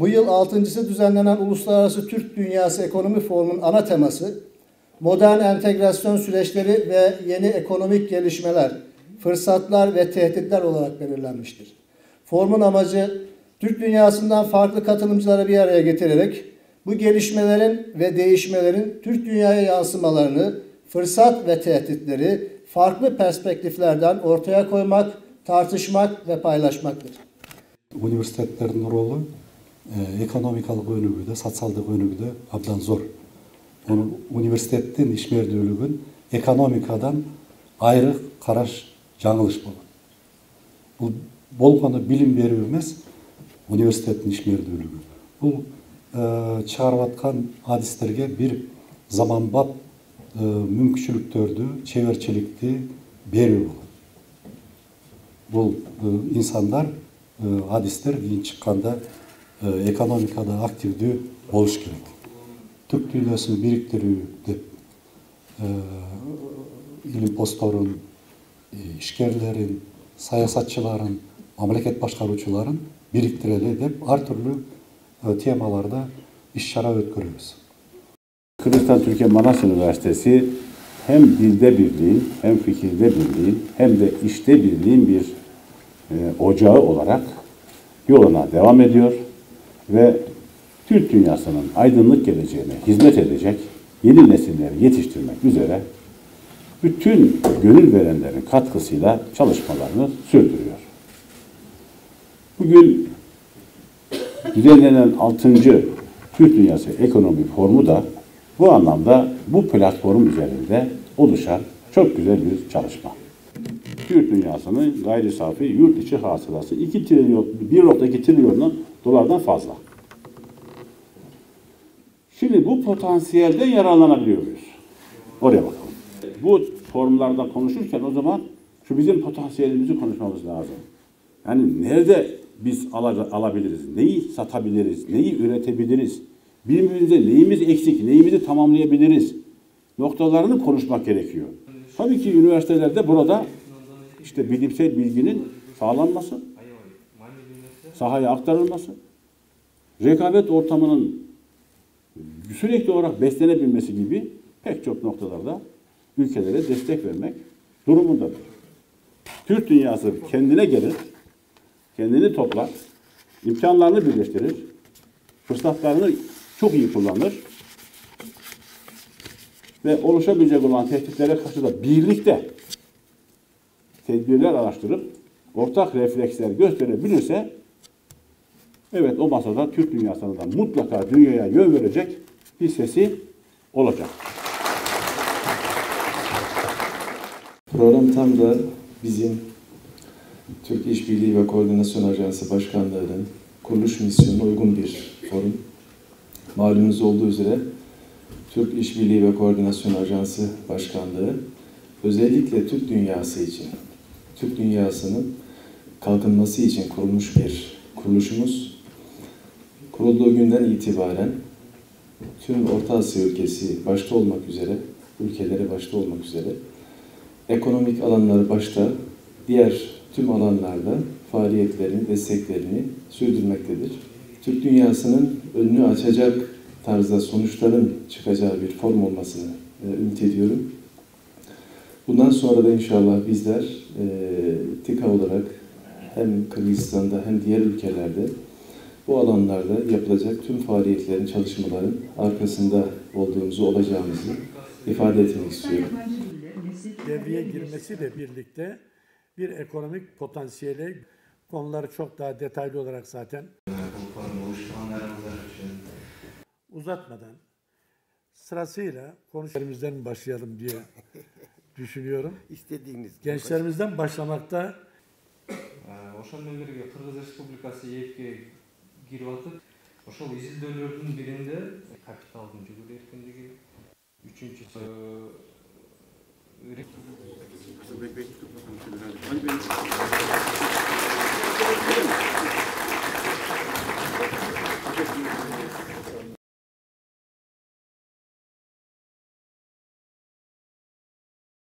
Bu yıl altıncısı düzenlenen Uluslararası Türk Dünyası Ekonomi Forumu'nun ana teması modern entegrasyon süreçleri ve yeni ekonomik gelişmeler, fırsatlar ve tehditler olarak belirlenmiştir. Formun amacı Türk dünyasından farklı katılımcıları bir araya getirerek bu gelişmelerin ve değişmelerin Türk dünyaya yansımalarını, fırsat ve tehditleri farklı perspektiflerden ortaya koymak, tartışmak ve paylaşmaktır. Üniversitelerin rolü э, экономикалық өнігуде социалдық өнігуде абдан зор оны университеттің ишмердүүлүгүн экономикадан айры караш жаңылыш болот бул болгону билим берүү эмес университеттин ишмердүүлүгү бул чыгарып аткан адистерге бир заманбап мүмкүнчүлүктөрдү чеберчиликти берүү болот бұл инсандар адистер кейін шыққанда экономикада активдүү болуш керек түрк дүйнөсүн бириктирүү деп илим постторун ишкерлерин саясатчыларын мамлекет башкаруучуларын бириктирели деп ар түрлүү темаларда иш чара өткөрөбүз Kırgızistan Türkiye Maraş Üniversitesi hem dilde birliğin, hem fikirde birliğin, hem de işte birliğin bir e, ocağı olarak yoluna devam ediyor ve Türk dünyasının aydınlık geleceğine hizmet edecek yeni nesilleri yetiştirmek üzere bütün gönül verenlerin katkısıyla çalışmalarını sürdürüyor. Bugün düzenlenen 6. Türk Dünyası Ekonomi Forumu da bu anlamda bu platform üzerinde oluşan çok güzel bir çalışma. Türk dünyasının gayri safi yurt içi hasılası 2 trilyon, 1.2 trilyon dolardan fazla. Şimdi bu potansiyelden yararlanabiliyor muyuz? Oraya bakalım. Bu formlardan konuşurken o zaman şu bizim potansiyelimizi konuşmamız lazım. Yani nerede biz alabiliriz, neyi satabiliriz, neyi üretebiliriz, birbirimize neyimiz eksik, neyimizi tamamlayabiliriz noktalarını konuşmak gerekiyor. Tabii ki üniversitelerde burada işte bilimsel bilginin sağlanması, sahaya aktarılması, rekabet ortamının sürekli olarak beslenebilmesi gibi pek çok noktalarda ülkelere destek vermek durumundadır. Türk dünyası kendine gelir, kendini toplar, imkanlarını birleştirir, fırsatlarını çok iyi kullanır ve oluşabilecek olan tehditlere karşı da birlikte tedbirler araştırıp ortak refleksler gösterebilirse evet o masada Türk dünyasına da mutlaka dünyaya yön verecek bir sesi olacak. Program tam da bizim Türk İşbirliği ve Koordinasyon Ajansı Başkanlığı'nın kuruluş misyonuna uygun bir forum. Malumunuz olduğu üzere Türk İşbirliği ve Koordinasyon Ajansı Başkanlığı özellikle Türk dünyası için, Türk dünyasının kalkınması için kurulmuş bir kuruluşumuz. Kurulduğu günden itibaren tüm Orta Asya ülkesi başta olmak üzere, ülkeleri başta olmak üzere ekonomik alanları başta, diğer tüm alanlarda faaliyetlerini, desteklerini sürdürmektedir. Türk dünyasının önünü açacak tarzda sonuçların çıkacağı bir form olmasını e, ümit ediyorum. Bundan sonra da inşallah bizler e, TİKA olarak hem Kırgızistan'da hem diğer ülkelerde bu alanlarda yapılacak tüm faaliyetlerin, çalışmaların arkasında olduğumuzu, olacağımızı ifade etmek istiyorum. Devreye girmesi de birlikte bir ekonomik potansiyele konuları çok daha detaylı olarak zaten uzatmadan sırasıyla konuşlarımızdan başlayalım diye düşünüyorum. İstediğiniz gençlerimizden başlamakta ee, O'sha bilan birga Qirg'iz Respublikasi YFK кирип атып ошол изилдөөлөрдүн биринде капиталдын жүгүрү эркиндиги үчүнчүсү